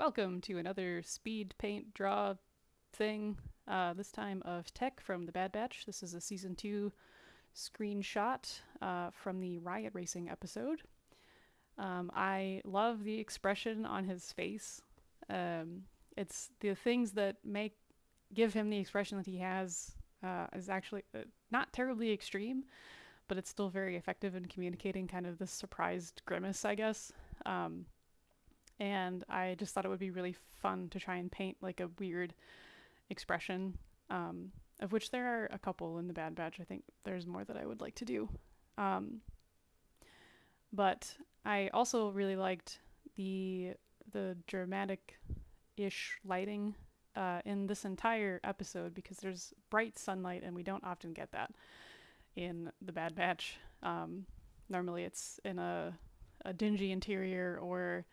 Welcome to another speed paint draw thing, uh, this time of tech from the Bad Batch. This is a season two screenshot uh, from the Riot Racing episode. Um, I love the expression on his face. Um, it's the things that make give him the expression that he has uh, is actually uh, not terribly extreme, but it's still very effective in communicating kind of this surprised grimace, I guess. Um, and I just thought it would be really fun to try and paint like a weird expression, um, of which there are a couple in the Bad Batch. I think there's more that I would like to do. Um, but I also really liked the the dramatic ish lighting uh, in this entire episode because there's bright sunlight and we don't often get that in the Bad Batch. Um, normally it's in a, a dingy interior or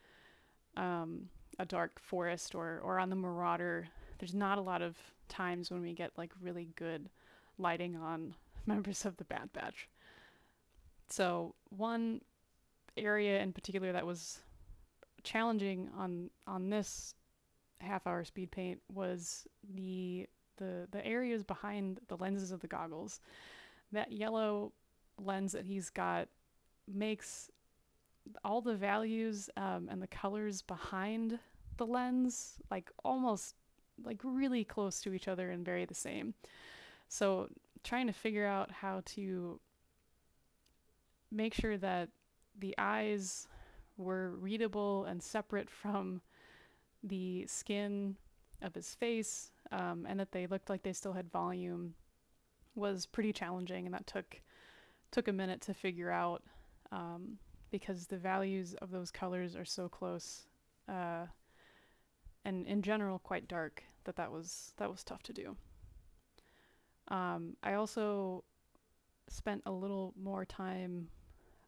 um, a dark forest or, or on the Marauder. There's not a lot of times when we get like really good lighting on members of the Bad Batch. So one area in particular that was challenging on on this half hour speed paint was the the the areas behind the lenses of the goggles. That yellow lens that he's got makes all the values um, and the colors behind the lens like almost like really close to each other and very the same. So trying to figure out how to make sure that the eyes were readable and separate from the skin of his face um, and that they looked like they still had volume was pretty challenging and that took took a minute to figure out um, because the values of those colors are so close uh, and in general quite dark that that was that was tough to do. Um, I also spent a little more time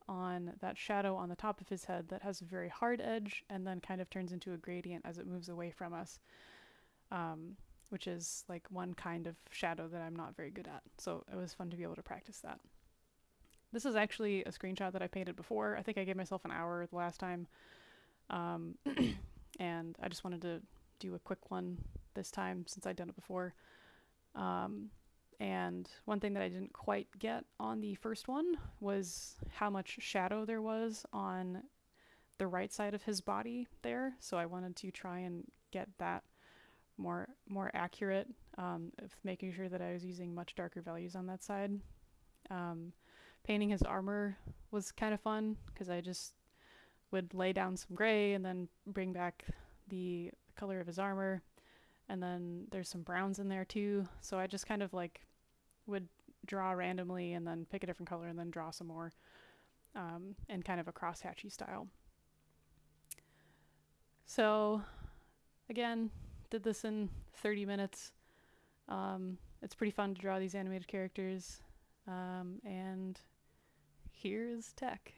on that shadow on the top of his head that has a very hard edge and then kind of turns into a gradient as it moves away from us, um, which is like one kind of shadow that I'm not very good at. So it was fun to be able to practice that. This is actually a screenshot that I painted before. I think I gave myself an hour the last time. Um, and I just wanted to do a quick one this time since I'd done it before. Um, and one thing that I didn't quite get on the first one was how much shadow there was on the right side of his body there. So I wanted to try and get that more more accurate, um, of making sure that I was using much darker values on that side. Um, painting his armor was kind of fun because I just would lay down some gray and then bring back the color of his armor. And then there's some browns in there too. So I just kind of like would draw randomly and then pick a different color and then draw some more um, in kind of a crosshatchy style. So again, did this in 30 minutes. Um, it's pretty fun to draw these animated characters. Um, and here's tech.